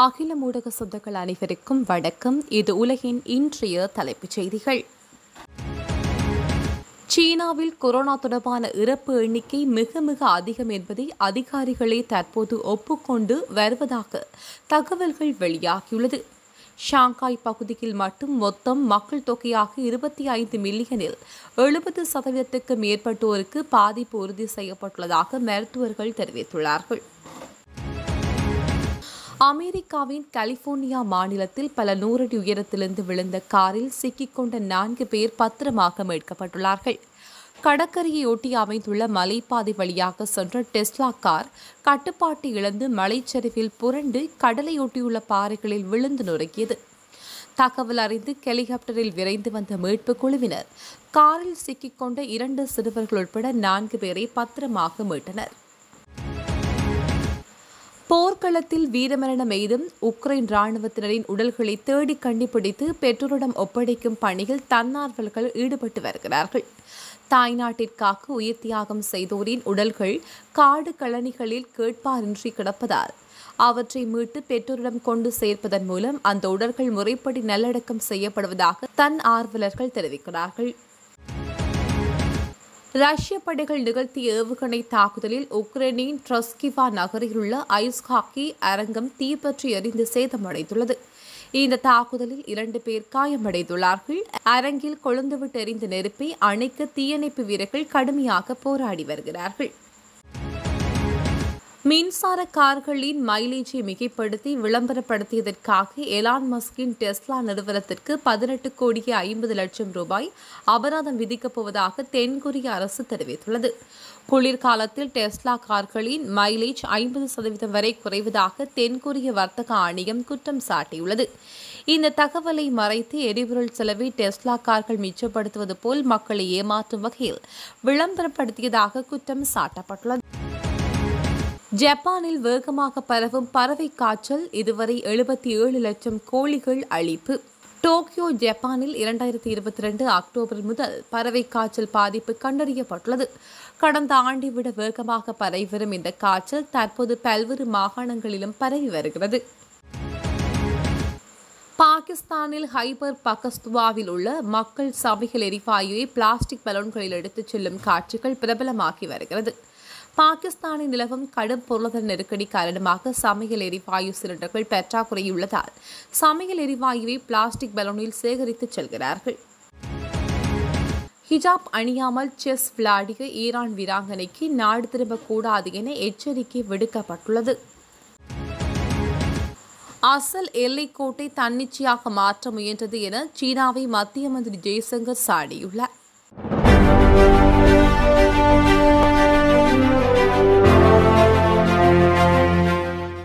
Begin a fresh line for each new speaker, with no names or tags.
அகில ஊடக சொந்தங்கள் அனைவருக்கும் வணக்கம். இது உலகின் இன்றைய தலைப்புச் செய்திகள். சீனாவில் கொரோனா தொடர்பான இறப்பு எண்ணிக்கை மிக மிக அதிகம் என்பதை அதிகாரிகளே தற்போது ஒப்புக்கொண்டு வருவதாக தகவல்கள் வெளியாகியுள்ளது. ஷாங்காய் பகுதியில் மட்டும் மொத்தம் மக்கள் தொகையாக இருபத்தி ஐந்து மில்லியனில் எழுபது சதவீதத்துக்கு மேற்பட்டோருக்கு பாதிப்பு உறுதி செய்யப்பட்டுள்ளதாக மருத்துவர்கள் தெரிவித்துள்ளார்கள். அமெரிக்காவின் கலிபோர்னியா மாநிலத்தில் பல நூறடி உயரத்திலிருந்து விழுந்த காரில் சிக்கிக்கொண்ட நான்கு பேர் பத்திரமாக மீட்கப்பட்டுள்ளார்கள். கடற்கரையை ஒட்டி அமைந்துள்ள மலைப்பாதை வழியாக சென்ற டெஸ்லா கார் கட்டுப்பாட்டை இழந்து மலைச்சரிவில் புரண்டு கடலையொட்டியுள்ள பாறைகளில் விழுந்து நொறுக்கியது. தகவல் அறிந்து ஹெலிகாப்டரில் விரைந்து வந்த மீட்புக் குழுவினர் காரில் சிக்கிக்கொண்ட இரண்டு சிறுவர்கள் உட்பட நான்கு பேரை பத்திரமாக மீட்டனர். போர்க்களத்தில் வீரமரணம் எய்தும் உக்ரைன் ராணுவத்தினரின் உடல்களை தேடி கண்டுபிடித்து பெற்றோரிடம் ஒப்படைக்கும் பணியில் தன்னார்வலர்கள் ஈடுபட்டு வருகிறார்கள். தாய்நாட்டிற்காக உயிர் தியாகம் செய்தோரின் உடல்கள் காடு கழனிகளில் கேட்பாரின்றி கிடப்பதால் அவற்றை மீட்டு பெற்றோரிடம் கொண்டு சேர்ப்பதன் மூலம் அந்த உடல்கள் முறைப்படி நல்லடக்கம் செய்யப்படுவதாக தன் ஆர்வலர்கள் தெரிவிக்கிறார்கள். ரஷ்ய படைகள் நிகழ்த்திய ஏவுகணை தாக்குதலில் உக்ரைனின் ட்ரஸ்கிவா நகரில் உள்ள ஐஸ் ஹாக்கி அரங்கம் தீப்பற்றி எரிந்து சேதமடைந்துள்ளது. இந்த தாக்குதலில் இரண்டு பேர் காயமடைந்துள்ளார்கள். அரங்கில் கொழுந்துவிட்டு எரிந்த நெருப்பை அணைக்க தீயணைப்பு வீரர்கள் கடுமையாக போராடி வருகிறார்கள். மின்சார கார்களின் மைலேஜை மிகைப்படுத்தி விளம்பரப்படுத்தியதற்காக எலான் மஸ்கின் டெஸ்லா நிறுவனத்திற்கு பதினெட்டு கோடியே ஐம்பது லட்சம் ரூபாய் அபராதம் விதிக்கப் போவதாக தென்கொரிய அரசு தெரிவித்துள்ளது. குளிர்காலத்தில் டெஸ்லா கார்களின் மைலேஜ் ஐம்பது சதவீதம் வரை குறைவதாக தென்கொரிய வர்த்தக ஆணையம் குற்றம் சாட்டியுள்ளது. இந்த தகவலை மறைத்து எரிபொருள் செலவை டெஸ்லா கார்கள் மிச்சப்படுத்துவது போல் மக்களை ஏமாற்றும் வகையில் விளம்பரப்படுத்தியதாக குற்றம் சாட்டப்பட்டுள்ளது. ஜப்பானில் வேகமாக பரவும் பறவை காய்ச்சல் இதுவரை எழுபத்தி ஏழு லட்சம் கோழிகள் அழிப்பு. டோக்கியோ ஜப்பானில் இரண்டாயிரத்தி இருபத்தி ரெண்டு அக்டோபர் முதல் பறவை காய்ச்சல் பாதிப்பு கண்டறியப்பட்டுள்ளது. கடந்த ஆண்டை விட வேகமாக பரவி வரும் இந்த காய்ச்சல் தற்போது பல்வேறு மாகாணங்களிலும் பரவி வருகிறது. பாகிஸ்தானில் ஹைபர் பகஸ்துவாவில் உள்ள மக்கள் சமையல் எரிவாயுவை பிளாஸ்டிக் பலூன்களில் எடுத்துச் செல்லும் காட்சிகள் பிரபலமாகி வருகிறது. பாகிஸ்தானில் நிலவும் கடும் பொருளாதார நெருக்கடி காரணமாக சமையல் எரிவாயு சிலிண்டர்கள் பற்றாக்குறையுள்ளதால் சமையல் எரிவாயுவை பிளாஸ்டிக் பலூனில் சேகரித்து செல்கிறார்கள். ஹிஜாப் அணியாமல் செஸ் விளையாடிய ஈரான் வீராங்கனைக்கு நாடு திரும்பக்கூடாது என எச்சரிக்கை விடுக்கப்பட்டுள்ளது. அசல் எல்லைக்கோட்டை தன்னிச்சையாக மாற்ற முயன்றது என சீனாவை மத்திய மந்திரி ஜெய்சங்கர் சாடியுள்ளார்.